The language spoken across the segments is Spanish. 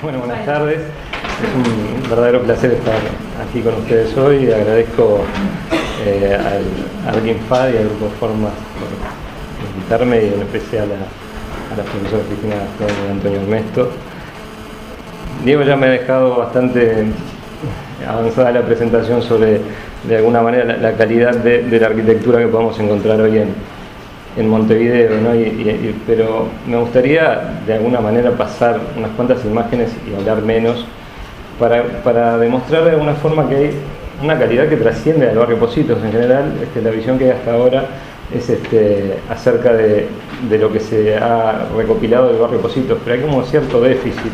Bueno, buenas tardes. Es un verdadero placer estar aquí con ustedes hoy. Agradezco eh, al, al y al Grupo Formas por invitarme y en especial a, la profesora Cristina Antonio Ernesto. Diego ya me ha dejado bastante avanzada la presentación sobre, de alguna manera, la, la calidad de, de, la arquitectura que podemos encontrar hoy en, en Montevideo, ¿no? Pero me gustaría de alguna manera pasar unas cuantas imágenes y hablar menos para, para demostrar de alguna forma que hay una calidad que trasciende al barrio Positos en general, este, la visión que hay hasta ahora es este, acerca de, de, lo que se ha recopilado del barrio Positos, pero hay como cierto déficit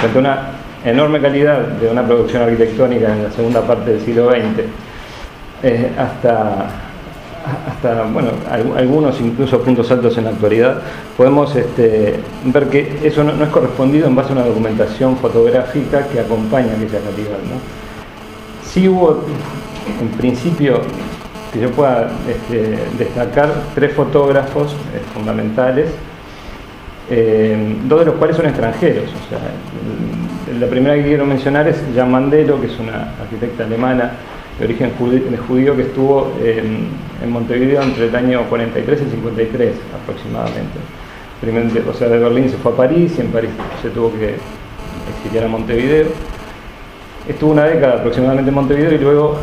frente a una enorme calidad de una producción arquitectónica en la segunda parte del siglo XX, eh, hasta, hasta bueno, algunos incluso puntos altos en la actualidad, podemos este, ver que eso no, es correspondido en base a una documentación fotográfica que acompaña aquella calidad. ¿no? Sí hubo, en principio, que yo pueda este, destacar tres fotógrafos eh, fundamentales, eh, dos de los cuales son extranjeros. O sea, la primera que quiero mencionar es Jan Mandelo, que es una arquitecta alemana de origen judío que estuvo en, Montevideo entre el año 43 y 53 aproximadamente. Primero, o sea, de Berlín se fue a París y en París se tuvo que exiliar a Montevideo. Estuvo una década aproximadamente en Montevideo y luego,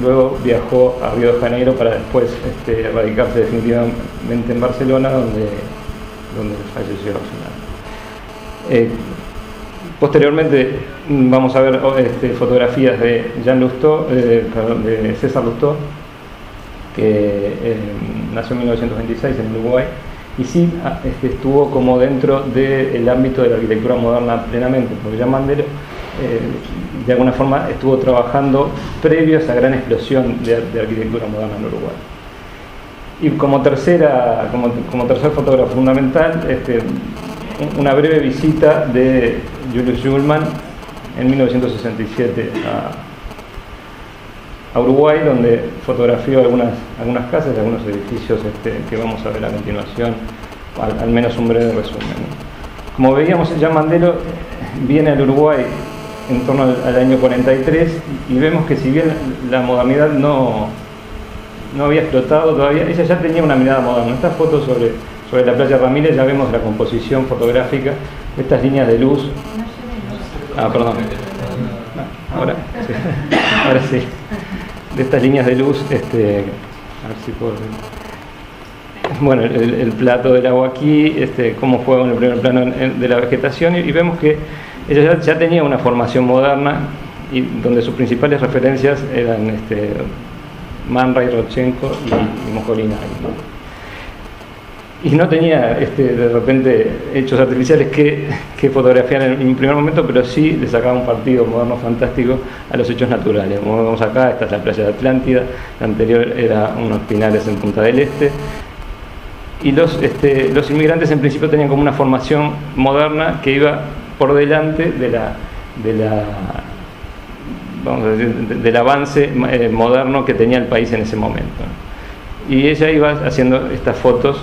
luego viajó a Río de Janeiro para después este, radicarse definitivamente en Barcelona, donde, donde falleció al final. Eh, Posteriormente vamos a ver este, fotografías de Jean Lousteau, eh, de César Lousteau, que eh, nació en 1926 en Uruguay, y sí ah, este, estuvo como dentro del ámbito de la arquitectura moderna plenamente, porque Jean Mandel eh, de alguna forma estuvo trabajando previo a esa gran explosión de, de arquitectura moderna en Uruguay. Y como tercera, como tercer fotógrafo fundamental, este, una breve visita de Julius Schulman en 1967 a, Uruguay, donde fotografió algunas, algunas casas, algunos edificios este, que vamos a ver a continuación, al, menos un breve resumen. Como veíamos, Jean Mandelo viene al Uruguay en torno al, año 43 y vemos que si bien la modernidad no, no había explotado todavía, ella ya tenía una mirada moderna. Estas fotos sobre sobre la playa Ramírez ya vemos la composición fotográfica, estas líneas de luz. Ah, perdón. Ahora, sí. Ahora sí. De estas líneas de luz, este, a ver si puedo bueno, el, plato del agua aquí, este, cómo juega en el primer plano de la vegetación y, y vemos que ella ya, tenía una formación moderna y donde sus principales referencias eran este, Man Ray Rodchenko y, y. y no tenía este, de repente hechos artificiales que, que fotografiar en, un primer momento, pero sí le sacaba un partido moderno fantástico a los hechos naturales. Como vemos acá, esta es la playa de Atlántida, la anterior era unos pinares en Punta del Este. Y los, este, los inmigrantes en principio tenían como una formación moderna que iba por delante de la, de la vamos a decir, de, del avance eh, moderno que tenía el país en ese momento. Y ella iba haciendo estas fotos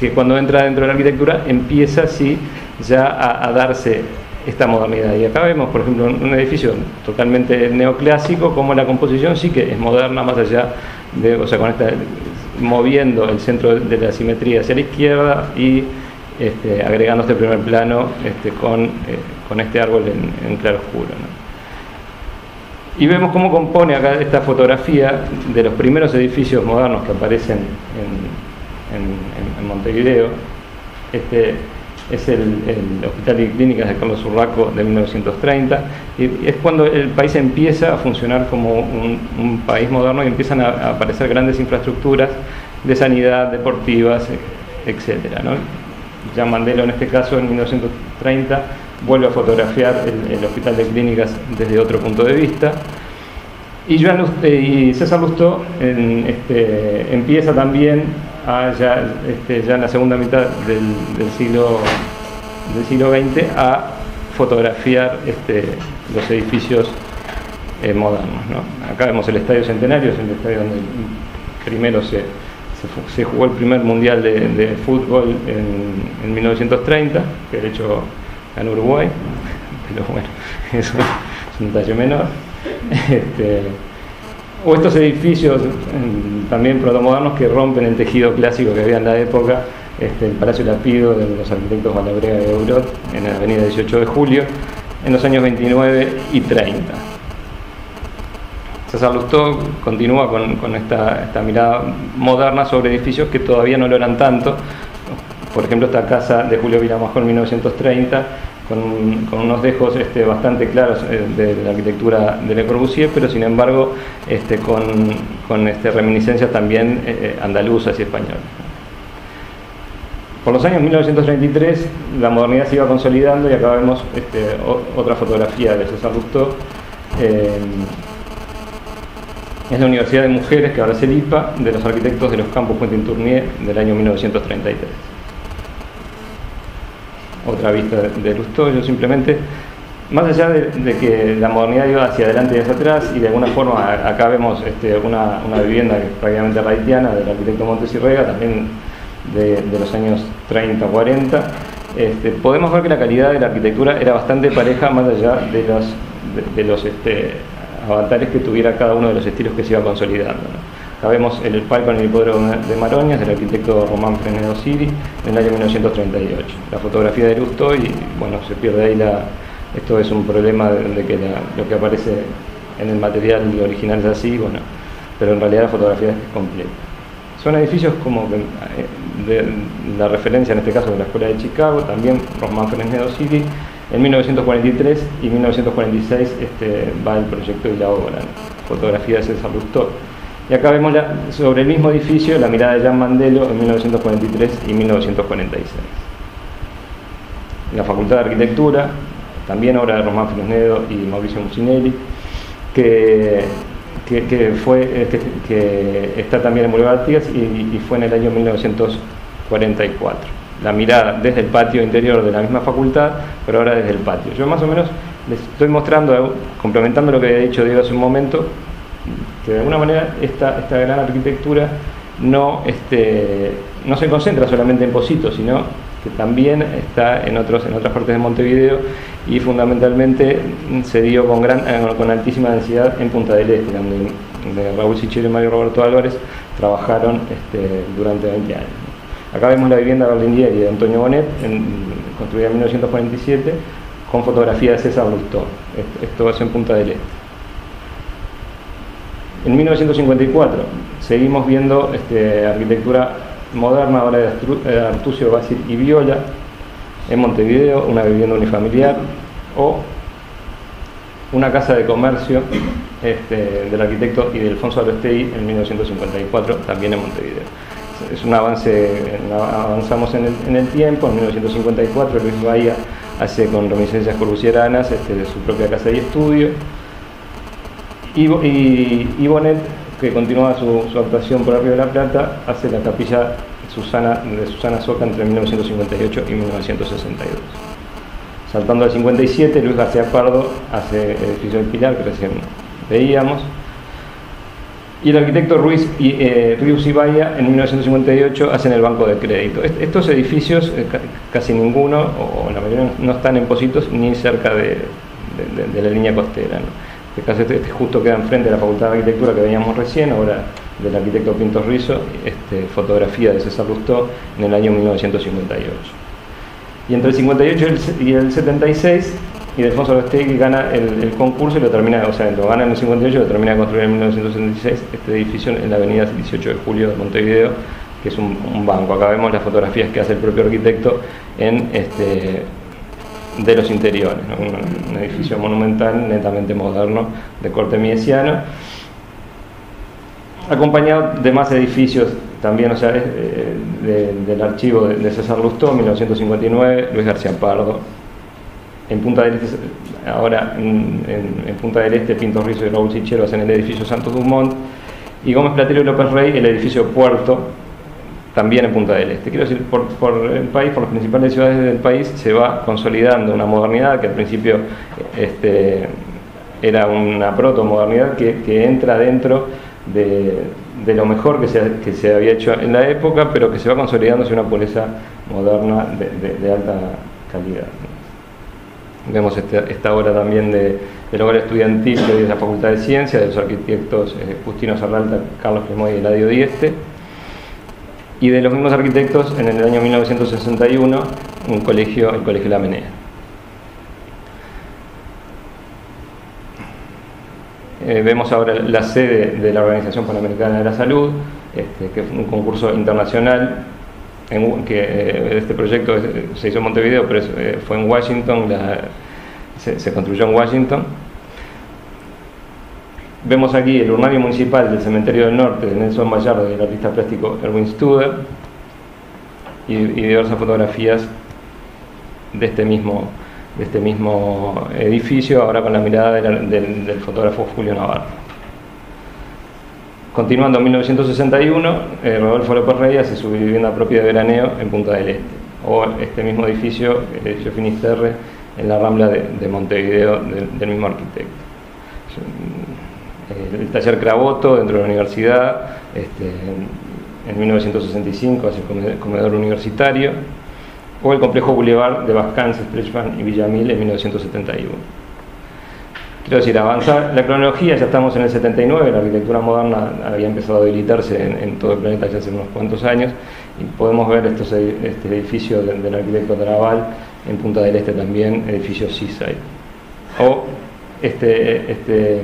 que cuando entra dentro de la arquitectura empieza así ya a, darse esta modernidad. Y acá vemos, por ejemplo, un edificio totalmente neoclásico, como la composición sí que es moderna, más allá de, o sea, con esta, moviendo el centro de la simetría hacia la izquierda y este, agregando este primer plano este, con, eh, con este árbol en, en claro oscuro. Y vemos cómo compone acá esta fotografía de los primeros edificios modernos que aparecen en, en, Montevideo. Este es el, Hospital de Clínicas de Carlos Urraco de 1930 y es cuando el país empieza a funcionar como un, país moderno y empiezan a, a, aparecer grandes infraestructuras de sanidad, deportivas, etcétera. ¿no? Jean Mandelo en este caso en 1930 vuelve a fotografiar el, Hospital de Clínicas desde otro punto de vista. Y, Joan Lust y César Lustó este, empieza también a ya, este, ya en la segunda mitad del, siglo, del siglo XX a fotografiar este, los edificios eh, modernos. ¿no? Acá vemos el Estadio Centenario, es el estadio donde primero se, se, jugó el primer mundial de, fútbol en, en, 1930, que de hecho en Uruguay. pero bueno, eso es un detalle menor. Este, o estos edificios también protomodernos que rompen el tejido clásico que había en la época, este, el Palacio Lapido de los arquitectos Balabrea de Eurot en la avenida 18 de Julio, en los años 29 y 30. César Lustó continúa con, esta, esta, mirada moderna sobre edificios que todavía no lo eran tanto. Por ejemplo, esta casa de Julio Vilamajo en 1930 con, unos dejos este, bastante claros eh, de la arquitectura de Le Corbusier, pero sin embargo este, con, este, reminiscencias también eh, eh, andaluzas y españolas. Por los años 1933 la modernidad se iba consolidando y acá vemos otra fotografía de César Lustó. es la Universidad de Mujeres, que ahora es el IPA, de los arquitectos de los campos Puente Tournier del año 1933 otra vista de Lustó, yo simplemente, más allá de, que la modernidad iba hacia adelante y hacia atrás, y de alguna forma acá vemos este, una, vivienda que es prácticamente haitiana del arquitecto Montes y Rega, también de, los años 30 40, este, podemos ver que la calidad de la arquitectura era bastante pareja más allá de los, de, este, avatares que tuviera cada uno de los estilos que se iba consolidando. Acá vemos el palco en el hipódromo de Maroñas del arquitecto Román Frenedo Siri en el año 1938. La fotografía de Lusto y bueno, se pierde ahí la... Esto es un problema de, que lo que aparece en el material original es así, bueno, pero en realidad la fotografía es completa. Son edificios como eh, de, la referencia en este caso de la Escuela de Chicago, también Román Frenedo City. En 1943 y 1946 este, va el proyecto y la obra, fotografía de César Lustó y acá vemos sobre el mismo edificio la mirada de Jean Mandelo en 1943 y 1946. la Facultad de Arquitectura, también obra de Román Fresnedo y Mauricio Mucinelli, que, que, fue, que está también en Boulevard Artigas y, fue en el año 1944 la mirada desde el patio interior de la misma facultad, pero ahora desde el patio. Yo más o menos les estoy mostrando, complementando lo que había dicho Diego hace un momento, que de alguna manera esta, esta gran arquitectura no, este, no se concentra solamente en Posito, sino que también está en, otros, en otras partes de Montevideo y fundamentalmente se dio con, gran, eh, con altísima densidad en Punta del Este, donde, Raúl Sichero y Mario Roberto Álvarez trabajaron este, durante 20 años. Acá vemos la vivienda Berlindieri de Antonio Bonet, construida en 1947, con fotografía de César Lustó. Esto es en Punta del Este. En 1954 seguimos viendo este, arquitectura moderna, ahora de Artucio Basil y Viola, en Montevideo, una vivienda unifamiliar, o una casa de comercio este, del arquitecto y de Alfonso Arostegui en 1954, también en Montevideo. Es un avance, avanzamos en el, tiempo, en 1954 Luis Bahía hace con reminiscencias corbusieranas este, de su propia casa y estudio, y, Bonet, que continúa su, actuación por arriba de la Plata, hace la capilla Susana, de Susana Soca entre 1958 y 1962. Saltando al 57, Luis García Pardo hace el edificio del Pilar, que recién veíamos. Y el arquitecto Ruiz y, eh, Ibaya en 1958 hacen el Banco de Crédito. estos edificios, eh, casi ninguno, o la mayoría, no están en Positos ni cerca de, la línea costera. Este justo queda enfrente de la Facultad de Arquitectura que veníamos recién, ahora del arquitecto Pinto Rizzo, este, fotografía de César Lustó en el año 1958. Y entre el 58 y el 76, y Alfonso Lostegui gana el, concurso y lo termina, o sea, lo gana en el 58 y lo termina de construir en 1976, este edificio en la avenida 18 de julio de Montevideo, que es un, un banco. Acá vemos las fotografías que hace el propio arquitecto en este, de los interiores, un, edificio monumental netamente moderno de corte miesiano, acompañado de más edificios también, o sea, eh, del archivo de, César Lustó, 1959, Luis García Pardo, en Punta del Este, ahora en, Punta del Este, Pinto Rizzo y Raúl Sichero hacen el edificio Santos Dumont, y Gómez Platero y López Rey el edificio Puerto, también en Punta del Este. Quiero decir, por, el país, por las principales ciudades del país, se va consolidando una modernidad que al principio este, era una proto-modernidad que, entra dentro de, lo mejor que se, que había hecho en la época, pero que se va consolidando hacia una pureza moderna de, alta calidad. Vemos este, esta obra también de, del hogar estudiantil de la Facultad de Ciencias, de los arquitectos eh, Justino Sarralta, Carlos Clemoy y Eladio Dieste. Y de los mismos arquitectos, en el año 1961, un colegio, el Colegio La Menea. Eh, vemos ahora la sede de la Organización Panamericana de la Salud, este, que es un concurso internacional que eh, este proyecto se hizo en Montevideo, pero eh, fue en Washington, se, construyó en Washington. Vemos aquí el urnario municipal del Cementerio del Norte de Nelson Mayardo y el artista plástico Erwin Studer y, diversas fotografías de este mismo, de este mismo edificio, ahora con la mirada del fotógrafo Julio Navarro. Continuando en 1961, eh, Rodolfo López Rey hace su vivienda propia de veraneo en Punta del Este, o este mismo edificio, el edificio Finisterre, en la Rambla de, Montevideo del, mismo arquitecto. El, taller Cravoto dentro de la universidad, este, en 1965 hace el comedor universitario, o el complejo Boulevard de Vascans, Stretchman y Villamil en 1971. Quiero decir, avanzar la cronología, ya estamos en el 79, la arquitectura moderna había empezado a debilitarse en, todo el planeta ya hace unos cuantos años, y podemos ver estos, este edificio del, arquitecto Traval en Punta del Este también, edificio Seaside. O este, este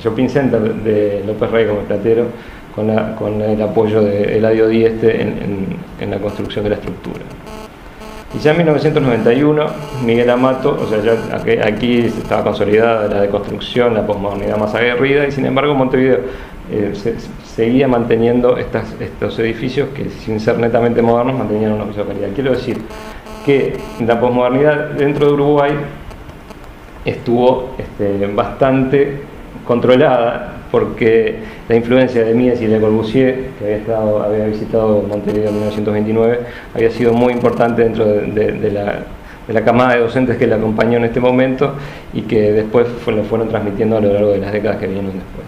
shopping center de López Rey como platero, con, el apoyo de Eladio Dieste en la construcción de la estructura. Y ya en 1991, Miguel Amato, o sea, ya aquí, estaba consolidada la deconstrucción, la posmodernidad más aguerrida, y sin embargo Montevideo eh, seguía manteniendo estos edificios que, sin ser netamente modernos, mantenían una de calidad. Quiero decir que la posmodernidad dentro de Uruguay estuvo este, bastante controlada porque la influencia de Mies y Le Corbusier, que había, estado, había visitado Montevideo en 1929, había sido muy importante dentro de, la, camada de docentes que le acompañó en este momento y que después lo fueron transmitiendo a lo largo de las décadas que vinieron después.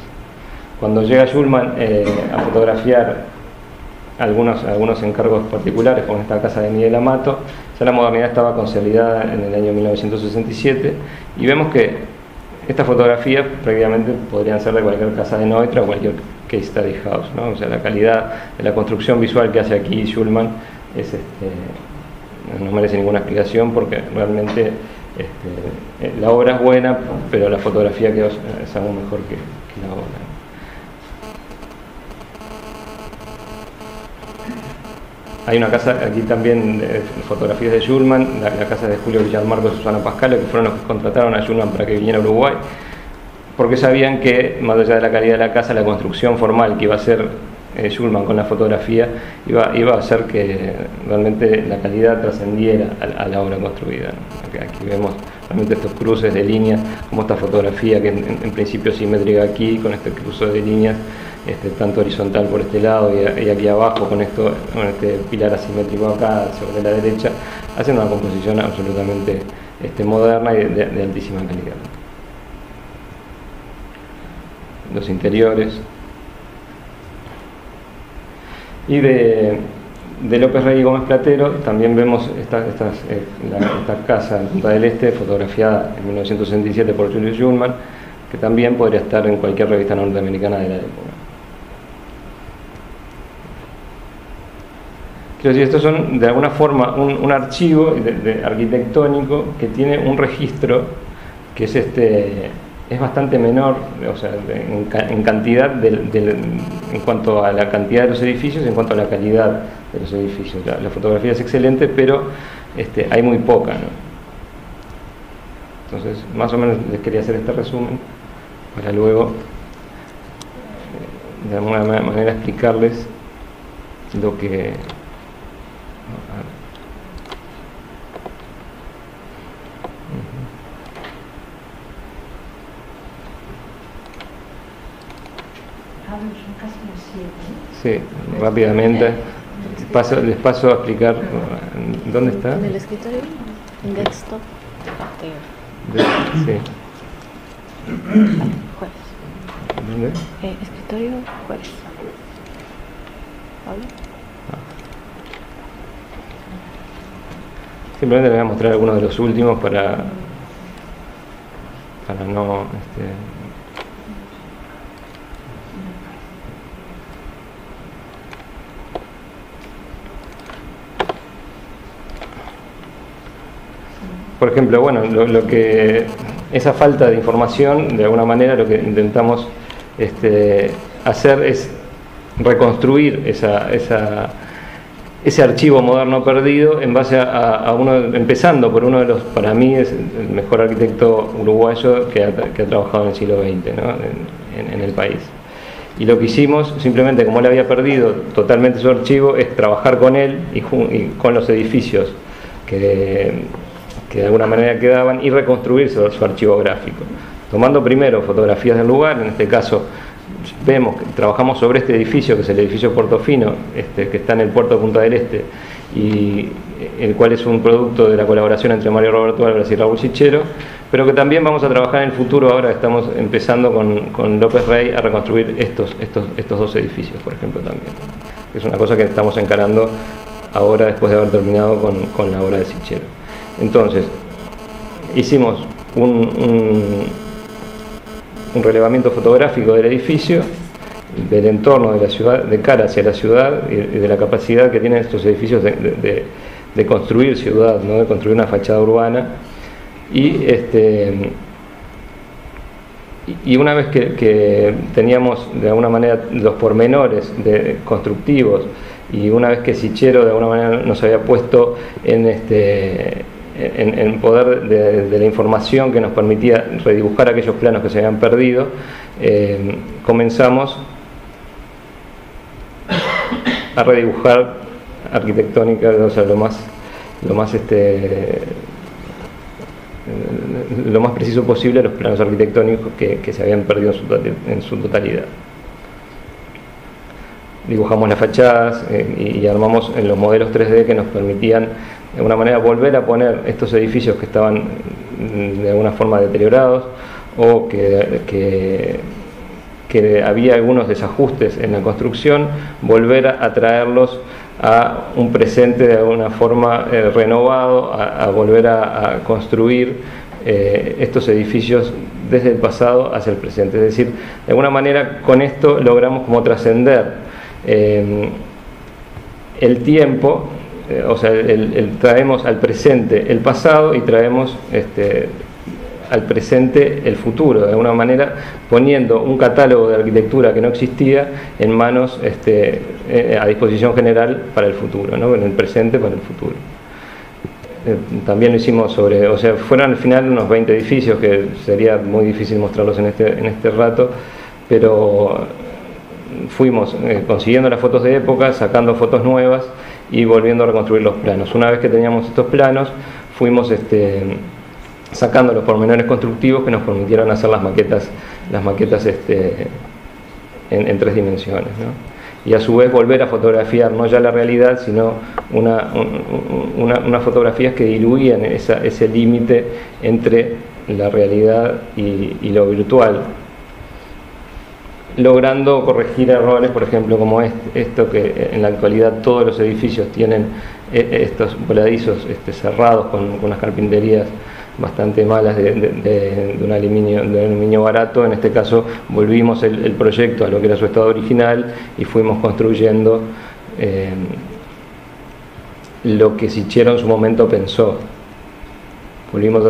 Cuando llega Schulman eh, a fotografiar algunos, algunos encargos particulares con esta casa de Miguel Amato, ya la modernidad estaba consolidada en el año 1967 y vemos que estas fotografías prácticamente podrían ser de cualquier casa de Neutra o cualquier case study house, ¿no? O sea, la calidad de la construcción visual que hace aquí Schulman es, este, no merece ninguna explicación porque realmente este, la obra es buena, pero la fotografía quedó, es aún mejor que, que la obra. Hay una casa aquí también de fotografías de Schulman, la, casa de Julio Villalmarco y Susana Pascal, que fueron los que contrataron a Schulman para que viniera a Uruguay, porque sabían que, más allá de la calidad de la casa, la construcción formal que iba a hacer eh, Schulman con la fotografía iba, iba a hacer que realmente la calidad trascendiera a, la obra construida. Aquí, vemos realmente estos cruces de líneas, como esta fotografía que en, en principio simétrica aquí, con este cruce de líneas este, tanto horizontal por este lado y, aquí abajo con, esto, con este pilar asimétrico acá sobre la derecha, hacen una composición absolutamente este, moderna y de, altísima calidad. Los interiores. Y de, López Rey y Gómez Platero también vemos esta, eh, esta casa en Punta del Este, fotografiada en 1967 por Julius Schulman, que también podría estar en cualquier revista norteamericana de la época. Decir, estos son de alguna forma un, archivo arquitectónico que tiene un registro que es este es bastante menor, o sea, en, cantidad en cuanto a la cantidad de los edificios, en cuanto a la calidad de los edificios. La, fotografía es excelente, pero este, hay muy poca. Entonces, más o menos les quería hacer este resumen para luego, eh, de alguna manera, explicarles lo que Sí, rápidamente. Les paso, les paso a explicar dónde está. En el escritorio, en desktop. sí. Jueves. ¿Dónde? Eh, escritorio, jueves. Simplemente les voy a mostrar algunos de los últimos para para no este, por ejemplo, bueno, lo, que esa falta de información, de alguna manera lo que intentamos este, hacer es reconstruir esa, ese archivo moderno perdido en base a, uno, empezando por uno de los, para mí es el mejor arquitecto uruguayo que ha, trabajado en el siglo XX en, el país. Y lo que hicimos, simplemente como él había perdido totalmente su archivo, es trabajar con él y, con los edificios que, que, de alguna manera quedaban y reconstruir su, su archivo gráfico. Tomando primero fotografías del lugar, en este caso vemos que trabajamos sobre este edificio, que es el edificio Portofino, este, que está en el puerto de Punta del Este, y el cual es un producto de la colaboración entre Mario Roberto Álvarez y Raúl Sichero, pero que también vamos a trabajar en el futuro, ahora estamos empezando con, López Rey a reconstruir estos, estos, estos dos edificios, por ejemplo, también. Es una cosa que estamos encarando ahora después de haber terminado con, la obra de Sichero. Entonces, hicimos un un relevamiento fotográfico del edificio, del entorno de la ciudad, de cara hacia la ciudad y de la capacidad que tienen estos edificios de, construir ciudad, ¿no? de construir una fachada urbana. Y, este, y una vez que, teníamos de alguna manera los pormenores de, constructivos y una vez que Sichero de alguna manera nos había puesto en este en, poder de, la información que nos permitía redibujar aquellos planos que se habían perdido, eh, comenzamos a redibujar arquitectónica, o sea, lo más, lo más este, lo más preciso posible los planos arquitectónicos que, se habían perdido en su, en su, totalidad. Dibujamos las fachadas eh, y armamos en los modelos 3D que nos permitían de alguna manera volver a poner estos edificios que estaban mm, de alguna forma deteriorados o que, que, había algunos desajustes en la construcción, volver a, traerlos a un presente de alguna forma eh, renovado, a, volver a, construir eh, estos edificios desde el pasado hacia el presente. Es decir, de alguna manera con esto logramos como trascender eh, el tiempo eh, o sea, traemos al presente el pasado y traemos este, al presente el futuro, de alguna manera poniendo un catálogo de arquitectura que no existía en manos este, eh, a disposición general para el futuro, ¿no? en el presente para el futuro. Eh, también lo hicimos sobre, o sea, fueron al final unos 20 edificios que sería muy difícil mostrarlos en este, en este rato, pero fuimos consiguiendo las fotos de época, sacando fotos nuevas y volviendo a reconstruir los planos. Una vez que teníamos estos planos, fuimos este, sacando los pormenores constructivos que nos permitieron hacer las maquetas, las maquetas este, en, tres dimensiones. Y a su vez volver a fotografiar no ya la realidad, sino una, unas fotografías que diluían ese límite entre la realidad y lo virtual, logrando corregir errores, por ejemplo, como esto que en la actualidad todos los edificios tienen eh, eh, estos voladizos este, cerrados con, unas carpinterías bastante malas de, un aluminio barato. En este caso volvimos el, proyecto a lo que era su estado original y fuimos construyendo eh, lo que Sichero en su momento pensó volvimos,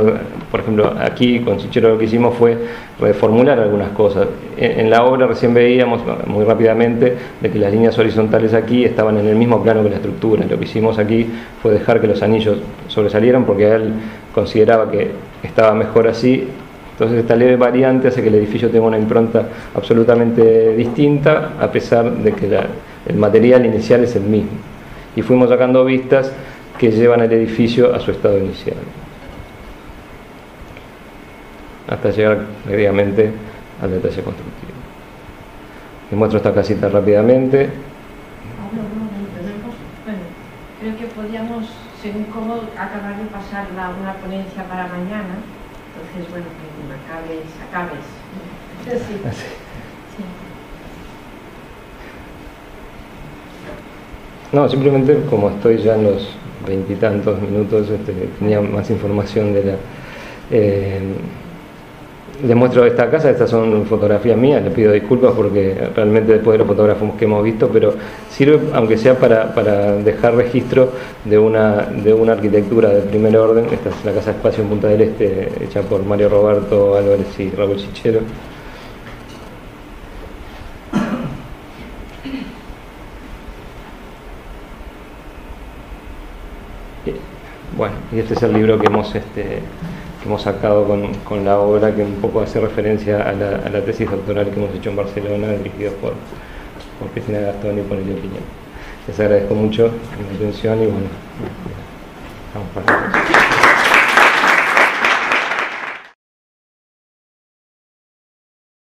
por ejemplo, aquí con Sichero lo que hicimos fue reformular algunas cosas. En, la obra recién veíamos muy rápidamente de que las líneas horizontales aquí estaban en el mismo plano que la estructura. Lo que hicimos aquí fue dejar que los anillos sobresalieran porque él consideraba que estaba mejor así. Entonces esta leve variante hace que el edificio tenga una impronta absolutamente distinta a pesar de que el material inicial es el mismo. Y fuimos sacando vistas que llevan el edificio a su estado inicial hasta llegar previamente al detalle constructivo. Les muestro esta casita rápidamente. creo que podríamos, según cómo acabar de pasar una ponencia para mañana, entonces, bueno, que acabes, acabes. Sí. Ah, no, simplemente como estoy ya en los veintitantos minutos, este, tenía más información de la... Eh, les muestro esta casa, estas son fotografías mías, les pido disculpas porque realmente después de los fotógrafos que hemos visto, pero sirve aunque sea para, dejar registro de una, de una arquitectura de primer orden. Esta es la Casa Espacio en Punta del Este, hecha por Mario Roberto Álvarez y Raúl Sichero. Bueno, y este es el libro que hemos este, hemos sacado con, la obra que un poco hace referencia a la, tesis doctoral que hemos hecho en Barcelona, dirigido por, Cristina Gastón y por Elio Piñón. Les agradezco mucho la atención y bueno, vamos para